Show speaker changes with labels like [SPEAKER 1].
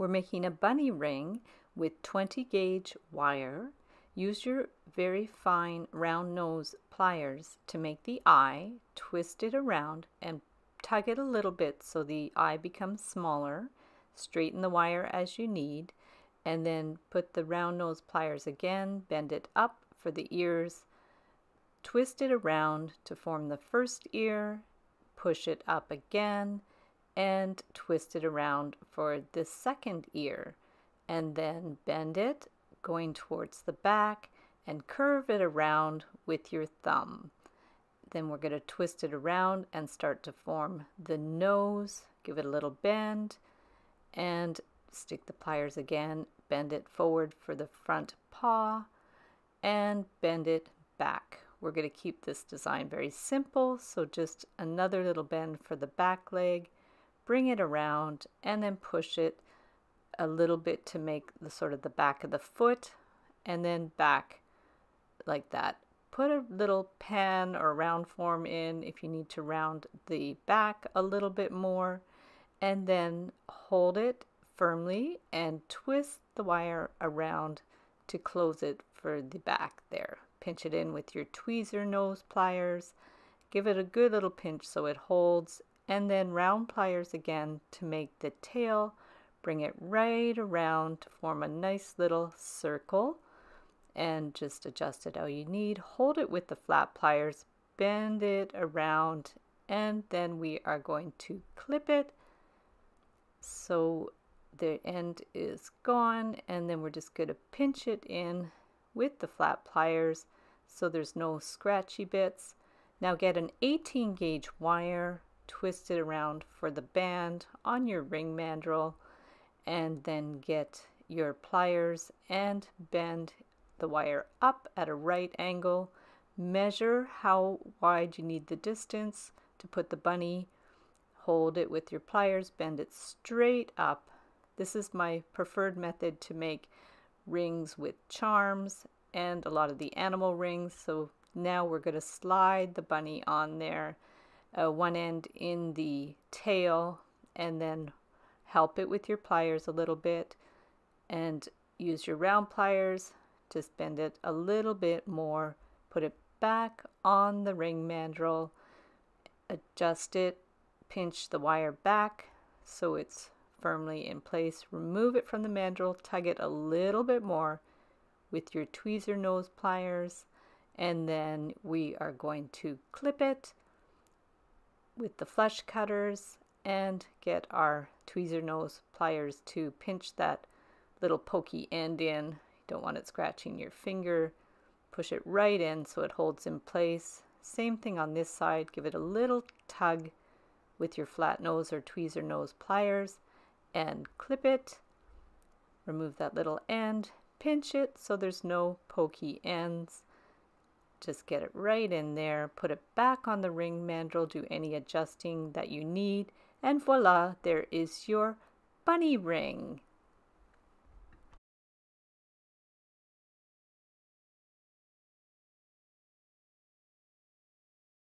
[SPEAKER 1] We're making a bunny ring with 20 gauge wire. Use your very fine round nose pliers to make the eye, twist it around and tug it a little bit so the eye becomes smaller. Straighten the wire as you need and then put the round nose pliers again, bend it up for the ears, twist it around to form the first ear, push it up again, and twist it around for the second ear, and then bend it going towards the back and curve it around with your thumb. Then we're going to twist it around and start to form the nose, give it a little bend, and stick the pliers again, bend it forward for the front paw, and bend it back. We're going to keep this design very simple, so just another little bend for the back leg, bring it around, and then push it a little bit to make the sort of the back of the foot, and then back like that. Put a little pen or round form in if you need to round the back a little bit more, and then hold it firmly and twist the wire around to close it for the back there. Pinch it in with your tweezer nose pliers. Give it a good little pinch so it holds and then round pliers again to make the tail. Bring it right around to form a nice little circle and just adjust it how you need. Hold it with the flat pliers, bend it around, and then we are going to clip it so the end is gone and then we're just going to pinch it in with the flat pliers so there's no scratchy bits. Now get an 18 gauge wire, twist it around for the band on your ring mandrel and then get your pliers and bend the wire up at a right angle. Measure how wide you need the distance to put the bunny. Hold it with your pliers, bend it straight up this is my preferred method to make rings with charms and a lot of the animal rings. So now we're going to slide the bunny on there, uh, one end in the tail, and then help it with your pliers a little bit and use your round pliers to bend it a little bit more. Put it back on the ring mandrel, adjust it, pinch the wire back so it's firmly in place. Remove it from the mandrel, tug it a little bit more with your tweezer nose pliers, and then we are going to clip it with the flush cutters and get our tweezer nose pliers to pinch that little pokey end in. You don't want it scratching your finger. Push it right in so it holds in place. Same thing on this side. Give it a little tug with your flat nose or tweezer nose pliers and clip it. Remove that little end, pinch it so there's no pokey ends. Just get it right in there, put it back on the ring mandrel, do any adjusting that you need, and voila, there is your bunny ring.